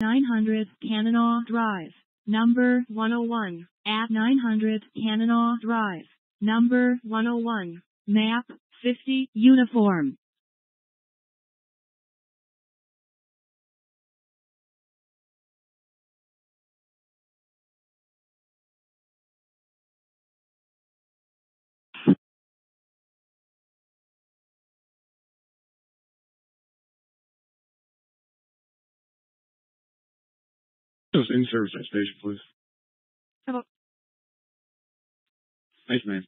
900 Cananaw Drive, number 101, at 900 Cananaw Drive, number 101, map 50, uniform. Just in service at station, please. Hello. Thanks, man.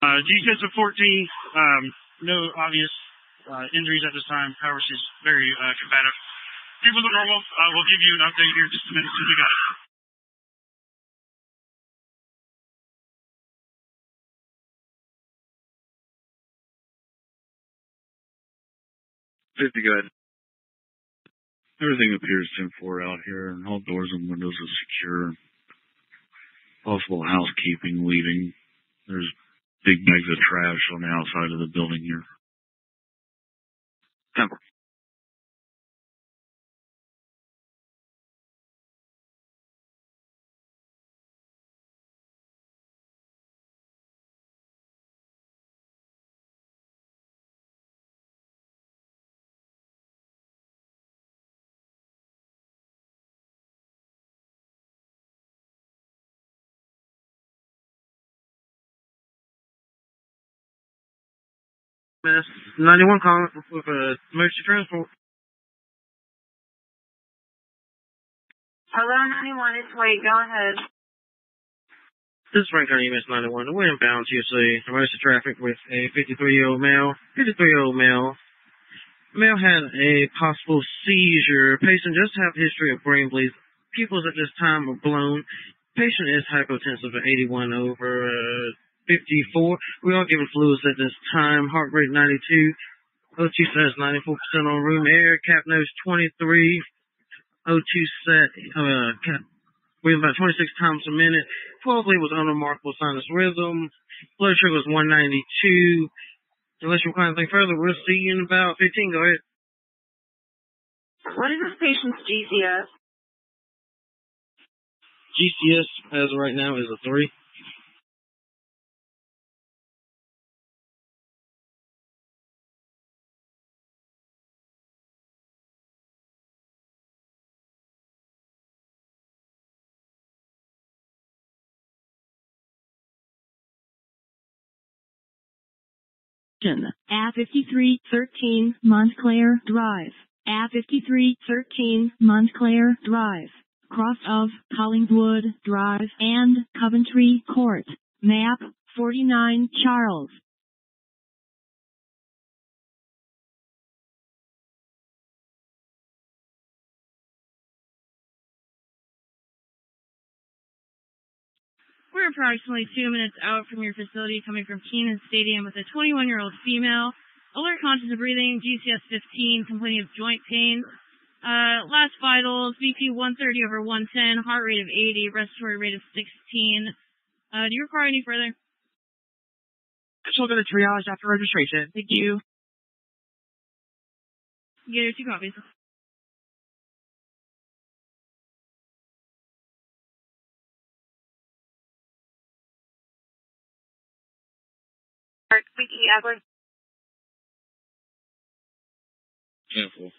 Uh, GCS of 14, um, no obvious uh, injuries at this time. However, she's very uh, combative. People look normal. Uh, we'll give you an update here in just a minute as soon as we got it. Fifty, good. Everything appears 10-4 out here, and all doors and windows are secure. Possible housekeeping leaving. There's big bags of trash on the outside of the building here. Temple. Miss 91 calling uh, emergency transport. Hello, 91, it's Wade. Go ahead. This is Frank County EMS 91. We're inbound to see emergency traffic with a 53-year-old male. 53-year-old male. Male had a possible seizure. Patient just have history of brain bleeds. Pupils at this time are blown. Patient is hypotensive at 81 over uh, 54. We are giving fluids at this time. Heart rate 92. O2 says 94% on room air. Cap nose 23. O2 set, uh, cap, breathing about 26 times a minute. 12 lead was unremarkable sinus rhythm. Blood sugar was 192. Unless you require anything further, we'll see you in about 15. Go ahead. What is this patient's GCS? GCS as of right now is a 3. At 5313 Montclair Drive. At 5313 Montclair Drive. Cross of Collingswood Drive and Coventry Court. Map 49 Charles. We're approximately two minutes out from your facility coming from Kenan Stadium with a 21 year old female. Alert conscious of breathing, GCS 15, complaining of joint pain. Uh, last vitals, BP 130 over 110, heart rate of 80, respiratory rate of 16. Uh, do you require any further? She'll go to triage after registration. Thank you. You get her two copies. Mark, Vicky Adler. Careful.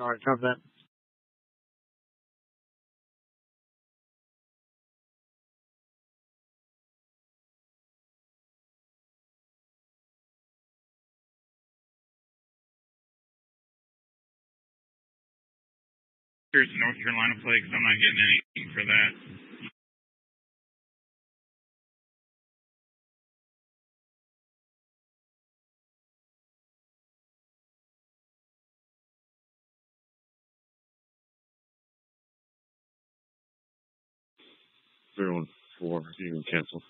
Alright, cover that. Here's North Carolina play because I'm not getting anything for that. Everyone, 4. You can cancel.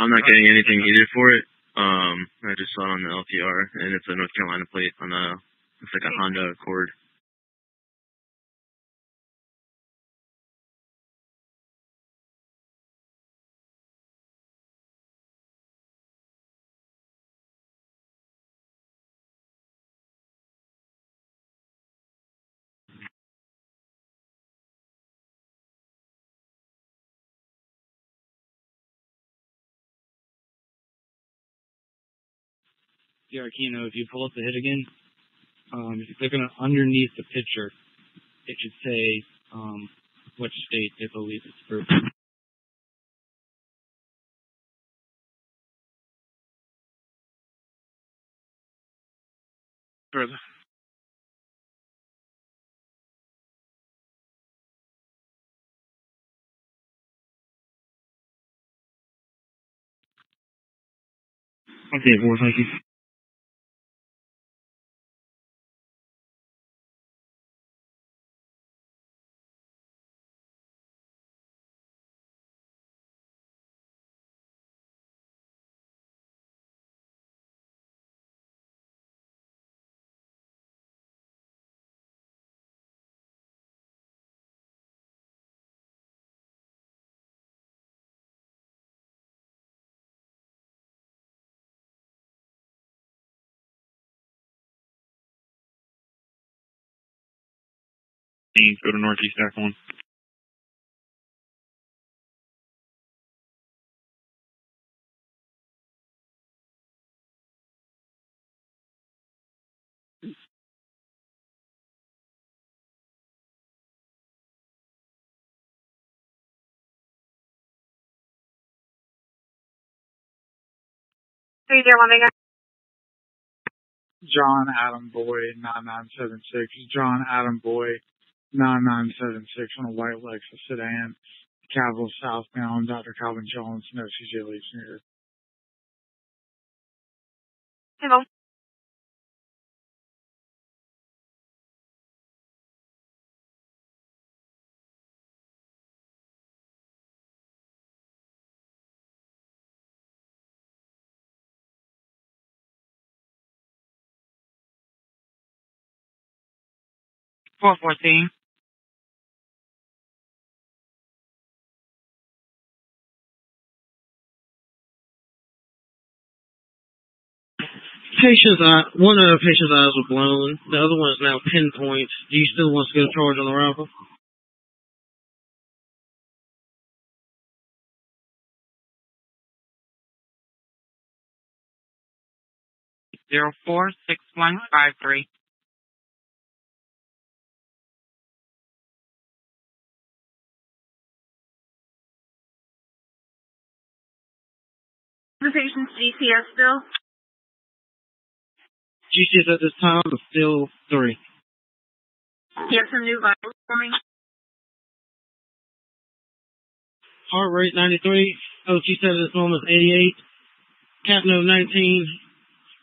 I'm not getting anything either for it. Um, I just saw it on the LPR, and it's a North Carolina plate on a, it's like a Honda Accord. Yeah, Kino, if you pull up the hit again, um, if you click on underneath the picture, it should say um, what state they believe it's for. Further. Okay, four, thank you. Go to Northeast Act 1. Three zero Omega. John Adam Boy 9976. John Adam Boy 9976 on a white Lexus sedan. Capital southbound. Dr. Calvin Jones, no CJ Leach near. Hello. Four fourteen. Patient's eye, one of the patient's eyes were blown. The other one is now pinpoint. Do you still want to go to charge on the rifle? Zero four six one five three. The patient's GCS still. GCS at this time is still three. You have some new vitals for me. Heart rate 93. OT set at this moment is 88. Capno 19.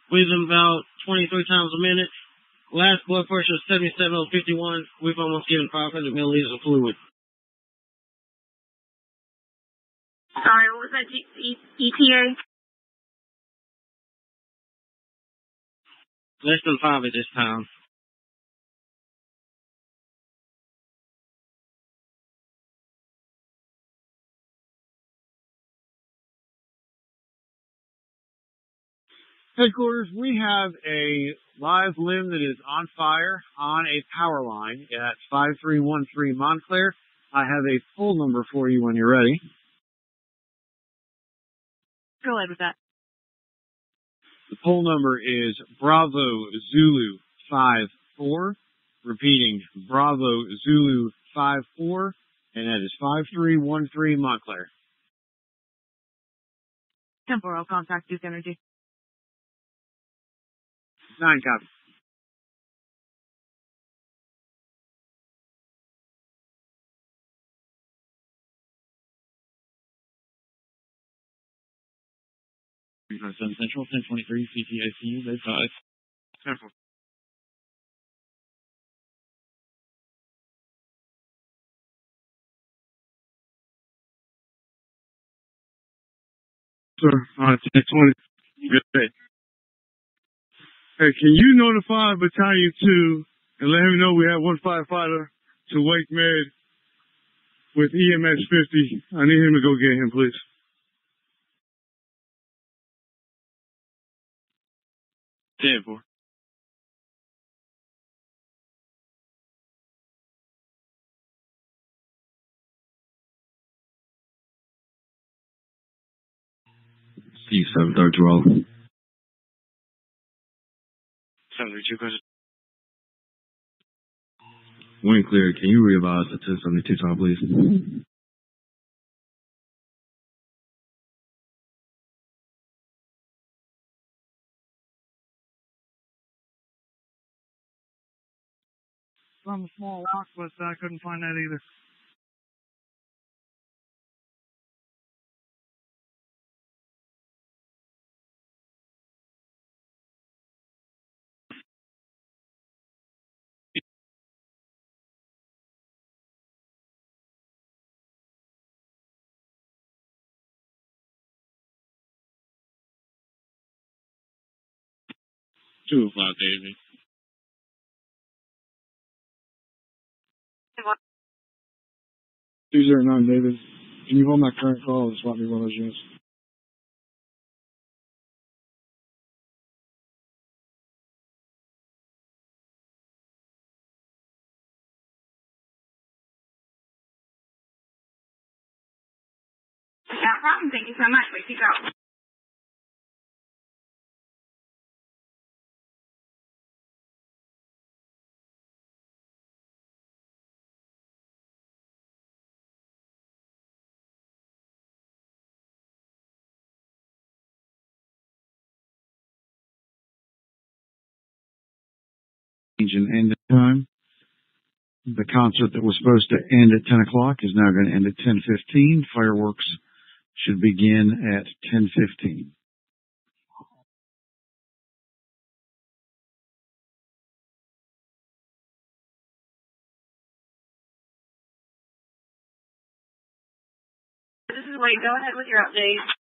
Breathing about 23 times a minute. Last blood pressure is 77 over 51. We've almost given 500 milliliters of fluid. Sorry, what was that? G- e- ETA? Less than five at this time. Headquarters, we have a live limb that is on fire on a power line at 5313 Montclair. I have a full number for you when you're ready. Go ahead with that. The poll number is Bravo Zulu 54. Repeating, Bravo Zulu 54. and that is 5313 Montclair. Temporal contact Duke Energy. Nine copy. Three five seven Central, ten twenty three CTICU, bed five. Ten four. Sir, uh, 1020. Good day. Hey, can you notify Battalion 2 and let him know we have one firefighter to Wake Med with EMS 50? I need him to go get him, please. Ten four. Steve, 730 roll. Seven three two question. Wind clear. Can you revise the 1072 time, please? A small rock, but I couldn't find that either. Two oh five Two zero nine, David. Can you hold my current call? This might be one of those units. No problem. Thank you so much. Wait, keep going. Engine end time. The concert that was supposed to end at 10 o'clock is now going to end at 10.15. Fireworks should begin at 10.15. This is Wade. Go ahead with your update.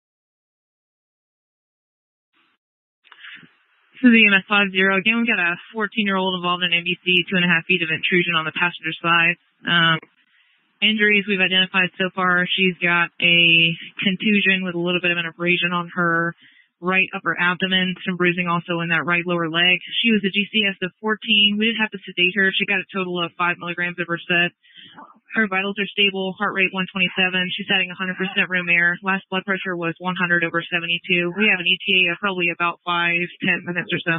This is EMS 50. Again, we've got a 14-year-old involved in MVC, two and a half feet of intrusion on the passenger side. Um, injuries we've identified so far, she's got a contusion with a little bit of an abrasion on her right upper abdomen, some bruising also in that right lower leg. She was a GCS of 14. We didn't have to sedate her. She got a total of 5 milligrams of Versed. Her vitals are stable, heart rate 127. She's having 100% room air. Last blood pressure was 100 over 72. We have an ETA of probably about 5, 10 minutes or so.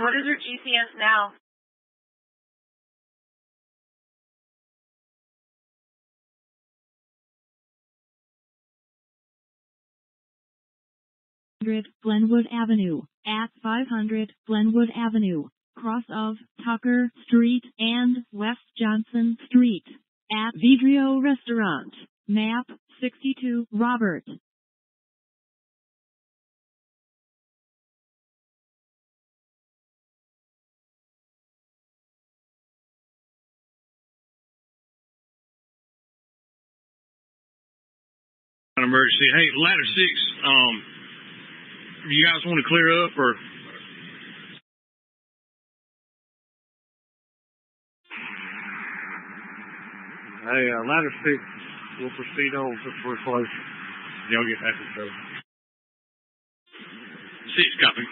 What is her GCS now? Glenwood Avenue, at 500 Glenwood Avenue, cross of Tucker Street and West Johnson Street, at Vidrio Restaurant, map 62 Robert. An emergency. Hey, ladder six. Um, you guys want to clear up or? Hey, uh, ladder six. We'll proceed on since we're close. Y'all get back to the Six copy.